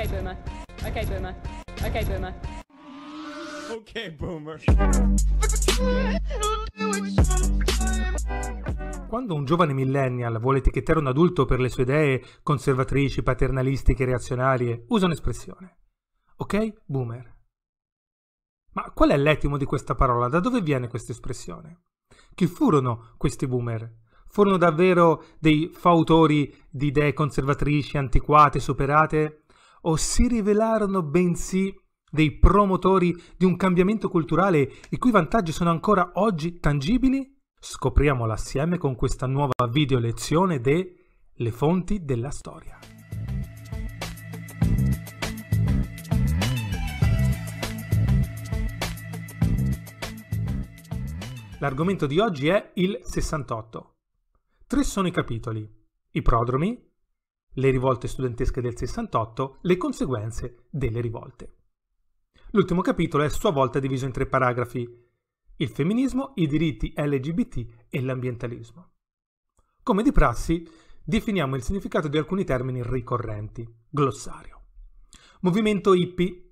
Okay, boomer. Okay, boomer. Okay, boomer. Okay, boomer. Quando un giovane millennial vuole etichettare un adulto per le sue idee conservatrici, paternalistiche, reazionarie, usa un'espressione. Ok, boomer. Ma qual è l'etimo di questa parola? Da dove viene questa espressione? Chi furono questi boomer? Furono davvero dei fautori di idee conservatrici, antiquate, superate? O si rivelarono bensì dei promotori di un cambiamento culturale i cui vantaggi sono ancora oggi tangibili? Scopriamolo assieme con questa nuova video lezione de Le fonti della storia. L'argomento di oggi è il 68. Tre sono i capitoli. I prodromi, le rivolte studentesche del 68, le conseguenze delle rivolte. L'ultimo capitolo è a sua volta diviso in tre paragrafi. Il femminismo, i diritti LGBT e l'ambientalismo. Come di prassi, definiamo il significato di alcuni termini ricorrenti. Glossario. Movimento hippie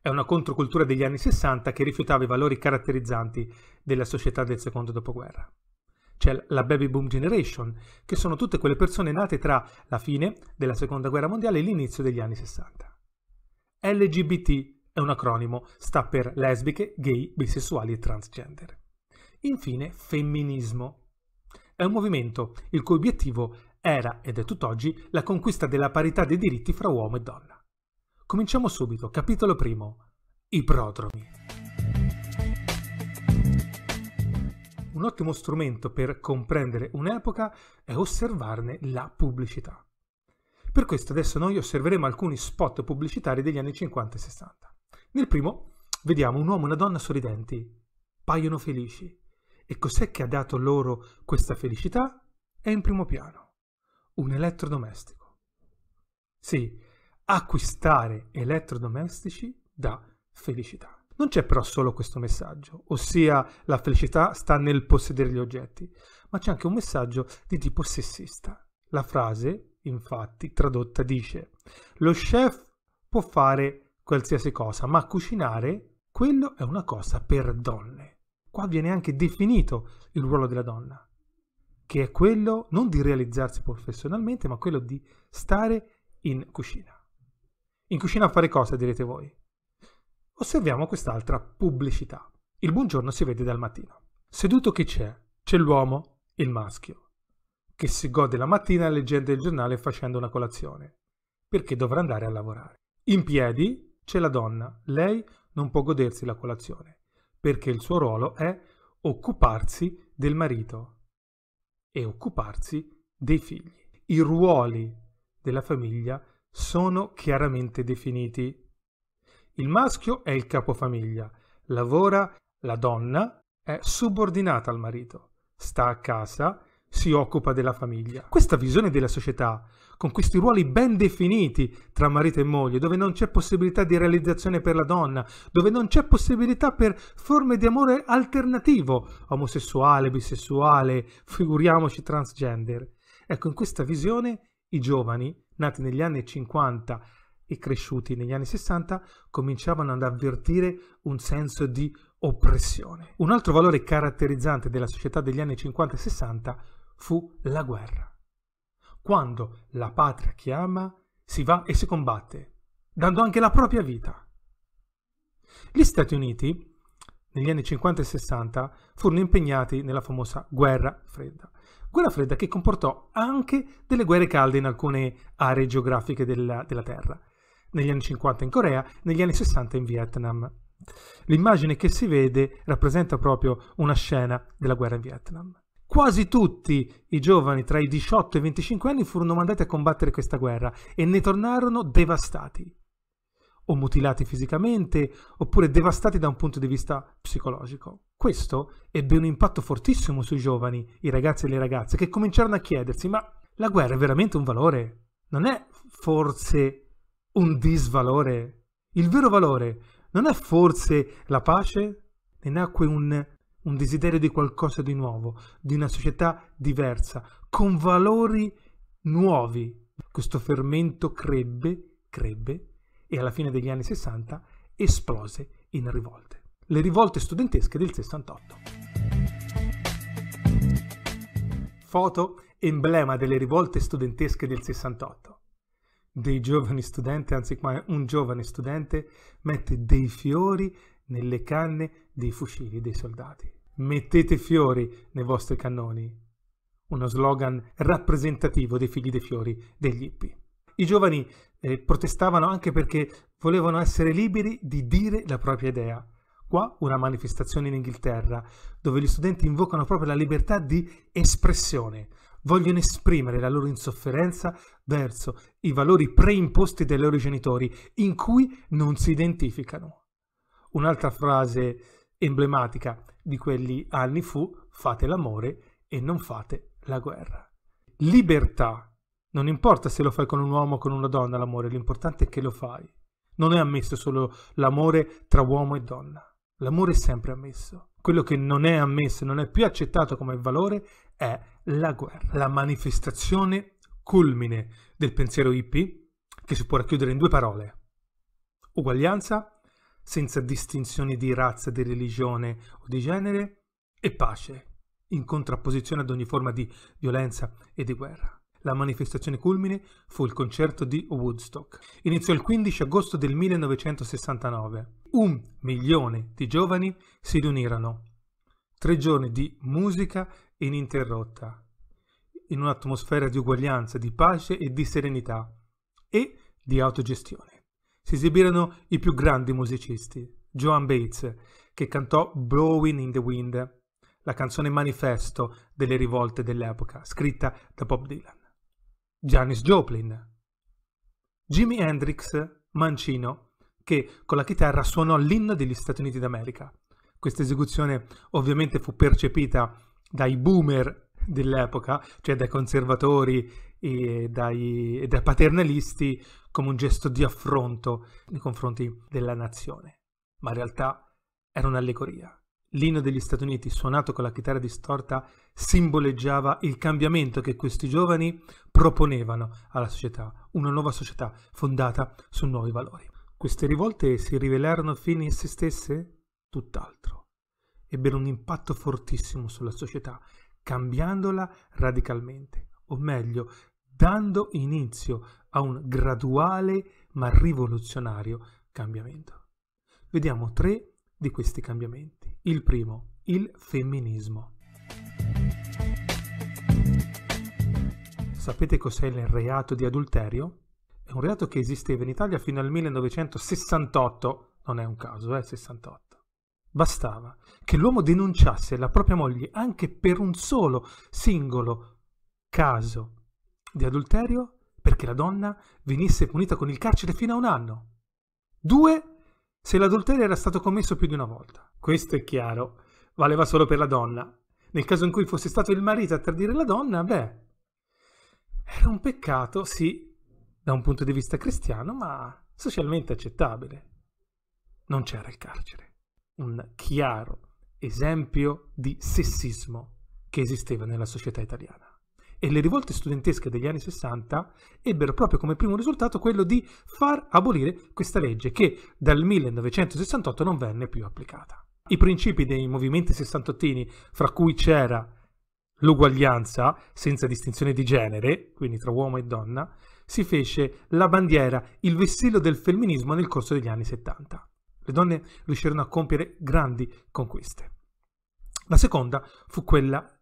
è una controcultura degli anni 60 che rifiutava i valori caratterizzanti della società del secondo dopoguerra. C'è la Baby Boom Generation, che sono tutte quelle persone nate tra la fine della seconda guerra mondiale e l'inizio degli anni 60. LGBT è un acronimo, sta per lesbiche, gay, bisessuali e transgender. Infine, femminismo. È un movimento il cui obiettivo era ed è tutt'oggi la conquista della parità dei diritti fra uomo e donna. Cominciamo subito, capitolo primo. I prodromi. Un ottimo strumento per comprendere un'epoca è osservarne la pubblicità. Per questo adesso noi osserveremo alcuni spot pubblicitari degli anni 50 e 60. Nel primo vediamo un uomo e una donna sorridenti, paiono felici. E cos'è che ha dato loro questa felicità? È in primo piano. Un elettrodomestico. Sì, acquistare elettrodomestici dà felicità. Non c'è però solo questo messaggio, ossia la felicità sta nel possedere gli oggetti, ma c'è anche un messaggio di tipo sessista. La frase, infatti, tradotta dice: Lo chef può fare qualsiasi cosa, ma cucinare, quello è una cosa per donne. Qua viene anche definito il ruolo della donna, che è quello non di realizzarsi professionalmente, ma quello di stare in cucina. In cucina a fare cosa, direte voi? Osserviamo quest'altra pubblicità. Il buongiorno si vede dal mattino. Seduto chi c'è? C'è l'uomo, il maschio, che si gode la mattina leggendo il giornale e facendo una colazione, perché dovrà andare a lavorare. In piedi c'è la donna, lei non può godersi la colazione, perché il suo ruolo è occuparsi del marito e occuparsi dei figli. I ruoli della famiglia sono chiaramente definiti. Il maschio è il capofamiglia, lavora, la donna è subordinata al marito, sta a casa, si occupa della famiglia. Questa visione della società, con questi ruoli ben definiti tra marito e moglie, dove non c'è possibilità di realizzazione per la donna, dove non c'è possibilità per forme di amore alternativo, omosessuale, bisessuale, figuriamoci transgender. Ecco, in questa visione i giovani nati negli anni 50 e cresciuti negli anni 60, cominciavano ad avvertire un senso di oppressione. Un altro valore caratterizzante della società degli anni 50 e 60 fu la guerra. Quando la patria chiama, si va e si combatte, dando anche la propria vita. Gli Stati Uniti, negli anni 50 e 60, furono impegnati nella famosa guerra fredda guerra fredda che comportò anche delle guerre calde in alcune aree geografiche della, della Terra, negli anni 50 in Corea, negli anni 60 in Vietnam. L'immagine che si vede rappresenta proprio una scena della guerra in Vietnam. Quasi tutti i giovani tra i 18 e i 25 anni furono mandati a combattere questa guerra e ne tornarono devastati o mutilati fisicamente, oppure devastati da un punto di vista psicologico. Questo ebbe un impatto fortissimo sui giovani, i ragazzi e le ragazze, che cominciarono a chiedersi, ma la guerra è veramente un valore? Non è forse un disvalore? Il vero valore non è forse la pace? Ne nacque un, un desiderio di qualcosa di nuovo, di una società diversa, con valori nuovi. Questo fermento crebbe, crebbe e alla fine degli anni 60 esplose in rivolte. Le rivolte studentesche del 68. Foto emblema delle rivolte studentesche del 68. Dei giovani studenti, anzi un giovane studente mette dei fiori nelle canne dei fucili dei soldati. Mettete fiori nei vostri cannoni. Uno slogan rappresentativo dei figli dei fiori degli hippie. I giovani eh, protestavano anche perché volevano essere liberi di dire la propria idea. Qua una manifestazione in Inghilterra dove gli studenti invocano proprio la libertà di espressione, vogliono esprimere la loro insofferenza verso i valori preimposti dai loro genitori in cui non si identificano. Un'altra frase emblematica di quegli anni fu fate l'amore e non fate la guerra. Libertà. Non importa se lo fai con un uomo o con una donna l'amore, l'importante è che lo fai. Non è ammesso solo l'amore tra uomo e donna. L'amore è sempre ammesso. Quello che non è ammesso, non è più accettato come valore, è la guerra. La manifestazione culmine del pensiero hippie, che si può racchiudere in due parole. Uguaglianza, senza distinzioni di razza, di religione o di genere, e pace, in contrapposizione ad ogni forma di violenza e di guerra. La manifestazione culmine fu il concerto di Woodstock. Iniziò il 15 agosto del 1969. Un milione di giovani si riunirono. Tre giorni di musica ininterrotta, in un'atmosfera di uguaglianza, di pace e di serenità e di autogestione. Si esibirono i più grandi musicisti, Joan Bates, che cantò Blowing in the Wind, la canzone manifesto delle rivolte dell'epoca, scritta da Bob Dylan. Janis Joplin, Jimi Hendrix Mancino, che con la chitarra suonò l'inno degli Stati Uniti d'America. Questa esecuzione ovviamente fu percepita dai boomer dell'epoca, cioè dai conservatori e dai, e dai paternalisti, come un gesto di affronto nei confronti della nazione. Ma in realtà era un'allegoria. L'inno degli Stati Uniti, suonato con la chitarra distorta, simboleggiava il cambiamento che questi giovani proponevano alla società, una nuova società fondata su nuovi valori. Queste rivolte si rivelarono fini in se stesse? Tutt'altro. Ebbero un impatto fortissimo sulla società, cambiandola radicalmente, o meglio, dando inizio a un graduale ma rivoluzionario cambiamento. Vediamo tre di questi cambiamenti. Il primo, il femminismo. Sapete cos'è il reato di adulterio? È un reato che esisteva in Italia fino al 1968, non è un caso, eh, 68. Bastava che l'uomo denunciasse la propria moglie anche per un solo singolo caso di adulterio perché la donna venisse punita con il carcere fino a un anno. Due, se l'adulterio era stato commesso più di una volta. Questo è chiaro, valeva solo per la donna. Nel caso in cui fosse stato il marito a tradire la donna, beh, era un peccato, sì, da un punto di vista cristiano, ma socialmente accettabile. Non c'era il carcere. Un chiaro esempio di sessismo che esisteva nella società italiana e le rivolte studentesche degli anni 60 ebbero proprio come primo risultato quello di far abolire questa legge che dal 1968 non venne più applicata. I principi dei movimenti sessantottini, fra cui c'era l'uguaglianza senza distinzione di genere, quindi tra uomo e donna, si fece la bandiera, il vessillo del femminismo nel corso degli anni 70. Le donne riuscirono a compiere grandi conquiste. La seconda fu quella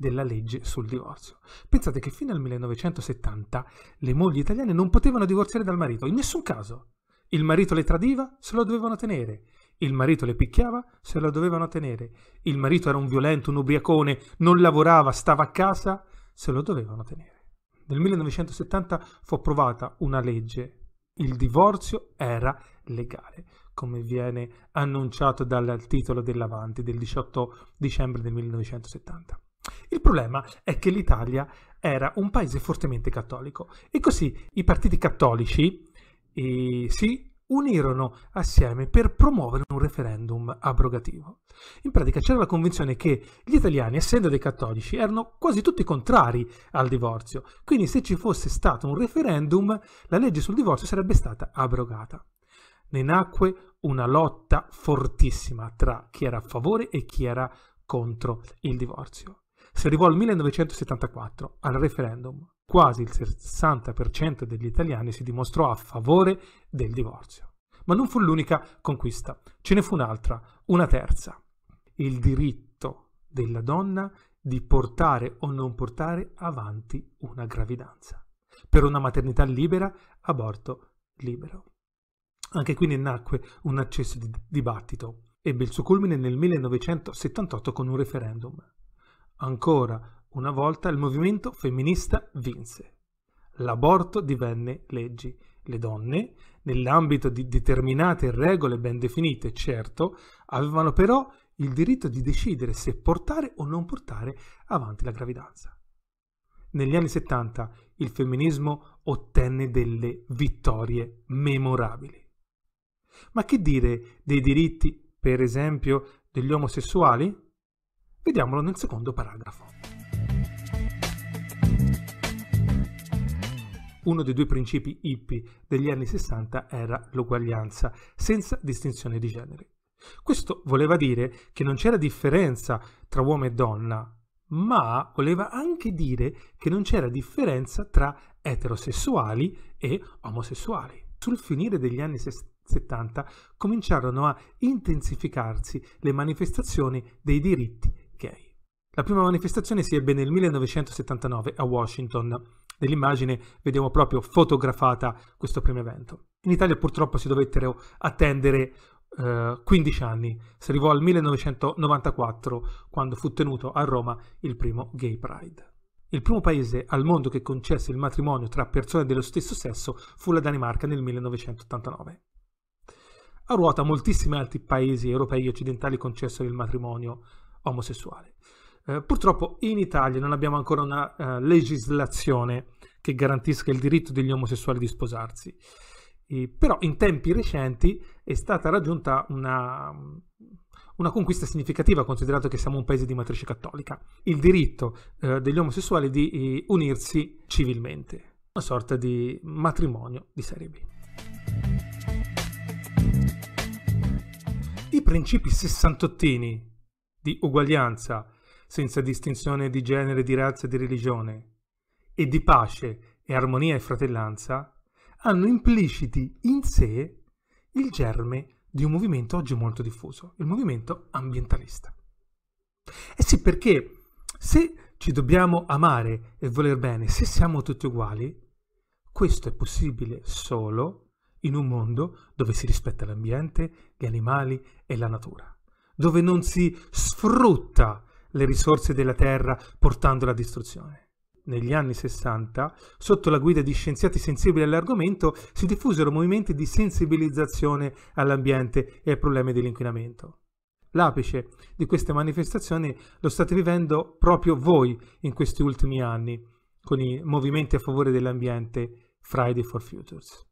della legge sul divorzio. Pensate che fino al 1970 le mogli italiane non potevano divorziare dal marito, in nessun caso. Il marito le tradiva, se lo dovevano tenere. Il marito le picchiava, se lo dovevano tenere. Il marito era un violento, un ubriacone, non lavorava, stava a casa, se lo dovevano tenere. Nel 1970 fu approvata una legge. Il divorzio era legale, come viene annunciato dal titolo dell'Avanti del 18 dicembre del 1970. Il problema è che l'Italia era un paese fortemente cattolico e così i partiti cattolici eh, si unirono assieme per promuovere un referendum abrogativo. In pratica c'era la convinzione che gli italiani, essendo dei cattolici, erano quasi tutti contrari al divorzio, quindi se ci fosse stato un referendum la legge sul divorzio sarebbe stata abrogata. ne nacque una lotta fortissima tra chi era a favore e chi era contro il divorzio. Si arrivò al 1974, al referendum. Quasi il 60% degli italiani si dimostrò a favore del divorzio. Ma non fu l'unica conquista, ce ne fu un'altra, una terza. Il diritto della donna di portare o non portare avanti una gravidanza. Per una maternità libera, aborto libero. Anche qui ne nacque un accesso di dibattito. Ebbe il suo culmine nel 1978 con un referendum. Ancora una volta il movimento femminista vinse. L'aborto divenne legge. Le donne, nell'ambito di determinate regole ben definite, certo, avevano però il diritto di decidere se portare o non portare avanti la gravidanza. Negli anni 70 il femminismo ottenne delle vittorie memorabili. Ma che dire dei diritti, per esempio, degli omosessuali? Vediamolo nel secondo paragrafo. Uno dei due principi hippie degli anni 60 era l'uguaglianza, senza distinzione di genere. Questo voleva dire che non c'era differenza tra uomo e donna, ma voleva anche dire che non c'era differenza tra eterosessuali e omosessuali. Sul finire degli anni 70 cominciarono a intensificarsi le manifestazioni dei diritti. La prima manifestazione si ebbe nel 1979 a Washington. Nell'immagine vediamo proprio fotografata questo primo evento. In Italia purtroppo si dovettero attendere uh, 15 anni. Si arrivò al 1994 quando fu tenuto a Roma il primo Gay Pride. Il primo paese al mondo che concesse il matrimonio tra persone dello stesso sesso fu la Danimarca nel 1989. A ruota moltissimi altri paesi europei e occidentali concessero il matrimonio omosessuale. Eh, purtroppo in Italia non abbiamo ancora una uh, legislazione che garantisca il diritto degli omosessuali di sposarsi. E, però in tempi recenti è stata raggiunta una, una conquista significativa considerato che siamo un paese di matrice cattolica, il diritto eh, degli omosessuali di eh, unirsi civilmente, una sorta di matrimonio di serie B. I principi sessantottini di uguaglianza, senza distinzione di genere, di razza e di religione, e di pace e armonia e fratellanza, hanno impliciti in sé il germe di un movimento oggi molto diffuso, il movimento ambientalista. Eh sì, perché se ci dobbiamo amare e voler bene, se siamo tutti uguali, questo è possibile solo in un mondo dove si rispetta l'ambiente, gli animali e la natura, dove non si sfrutta le risorse della terra portando alla distruzione negli anni 60, sotto la guida di scienziati sensibili all'argomento, si diffusero movimenti di sensibilizzazione all'ambiente e ai problemi dell'inquinamento. L'apice di queste manifestazioni lo state vivendo proprio voi in questi ultimi anni, con i movimenti a favore dell'ambiente Friday for Futures.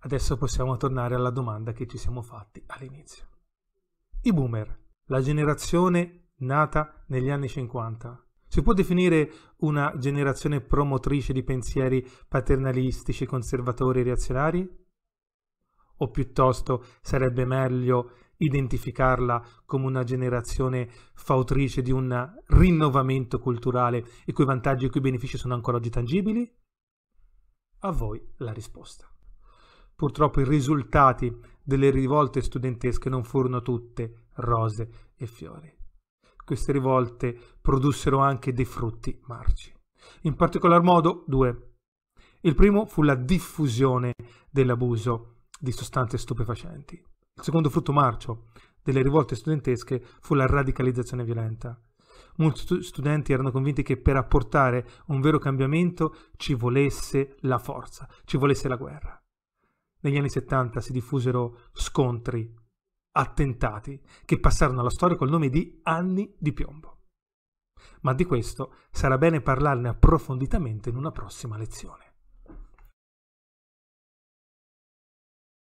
Adesso possiamo tornare alla domanda che ci siamo fatti all'inizio. I boomer, la generazione nata negli anni 50, si può definire una generazione promotrice di pensieri paternalistici, conservatori e reazionari? O piuttosto sarebbe meglio identificarla come una generazione fautrice di un rinnovamento culturale i cui vantaggi e i cui benefici sono ancora oggi tangibili? A voi la risposta. Purtroppo i risultati delle rivolte studentesche non furono tutte rose e fiori queste rivolte produssero anche dei frutti marci. In particolar modo due. Il primo fu la diffusione dell'abuso di sostanze stupefacenti. Il secondo frutto marcio delle rivolte studentesche fu la radicalizzazione violenta. Molti studenti erano convinti che per apportare un vero cambiamento ci volesse la forza, ci volesse la guerra. Negli anni 70 si diffusero scontri attentati che passarono alla storia col nome di anni di piombo. Ma di questo sarà bene parlarne approfonditamente in una prossima lezione.